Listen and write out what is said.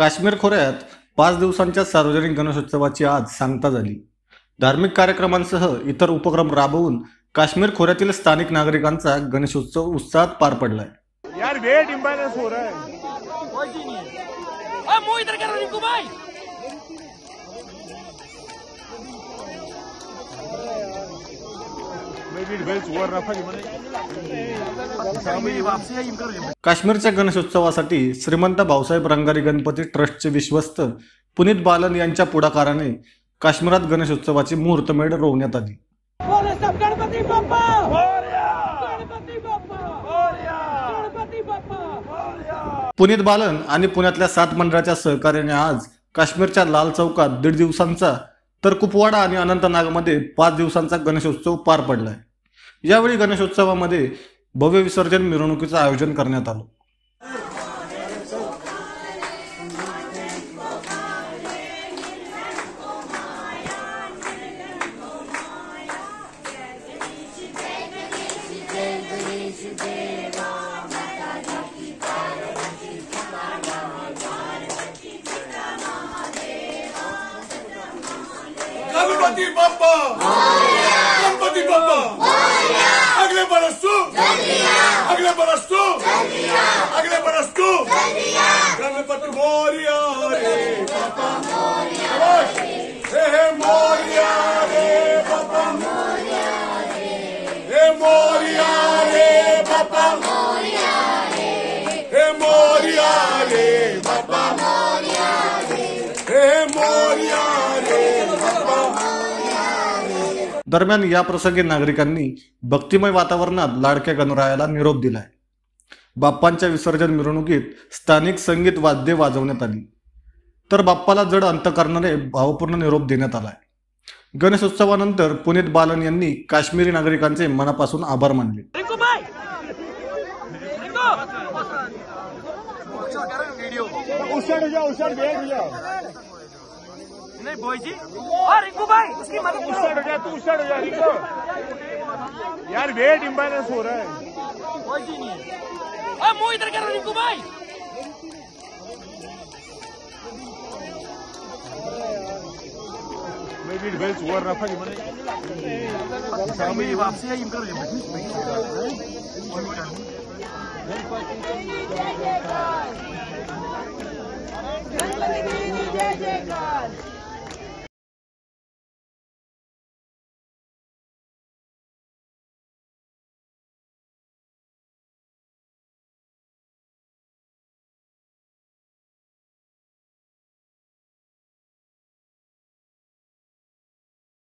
काश्मीर खोऱ्यात पाच दिवसांच्या सार्वजनिक गणेशोत्सवाची आज सांगता झाली. धार्मिक कार्यक्रमांसह इतर उपक्रम राबवून काश्मीर खोऱ्यातील स्थानिक नागरिकांचा गणेशोत्सव उत्साहात पार पडलाय. यार वेट इम्बैलेंस हो रहा है काश्मीरच्या गणेशोत्सवासाठी श्रीमंत भाऊसाहेब रंगारी गणपती ट्रस्टचे विश्वस्त पुनीत बालन यांच्या पुढाकाराने काश्मीरात गणेशोत्सवाची मुहूर्तमेढ रोवण्यात आली. बोले सब गणपति बाप्पा! गणपति बाप्पा! गणपति बाप्पा! पुनीत बालन आणि पुण्यातल्या सात मंडळाच्या सहकार्याने आज काश्मीरच्या लाल चौकात दीड दिवसांचा तर कुपवाडा आणि अनंतनागमध्ये पाच दिवसांचा गणेशोत्सव पार पडलाय. यावेळी गणेशोत्सवामध्ये भव्य विसर्जन मिरवणुकीचं आयोजन करण्यात आलं. Ganpati Bappa! Ságrebo rastu! Ságrebo! दरम्यान या प्रसंगी नागरिकांनी भक्तिमय वातावरणात लाडक्या गणरायाला निरोप दिलाय. बाप्पांच्या विसर्जन मिरवणुकीत स्थानिक संगीत वाद्ये वाजवण्यात आली. तर बाप्पाला जड अंत करणारे भावपूर्ण निरोप देण्यात आलाय. गणेशोत्सवानंतर पुनीत बालन यांनी काश्मीरी नागरिकांचे मनापासून आभार मानले. भाई नहीं जी और रिंकू भाई उसकी मदद उस करो साइड हो जा तू उस साइड हो जा रिको यार वेट इम्बैलेंस हो रहा है बॉय जी नहीं अब मुंह इधर करो रिंकू भाई Maybe it will war rafa gimana? Ganpati जय जयकार